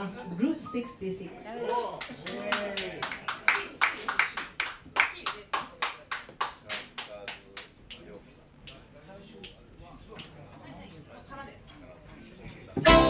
as Route 66. In a blue aeroplane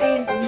Oklahoma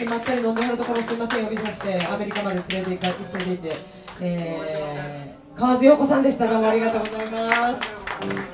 にまったり飲んでるところすみません。呼び出してアメリカまで連れて行か連れて行って、えー、川津陽子さんでした。どうもありがとうございます。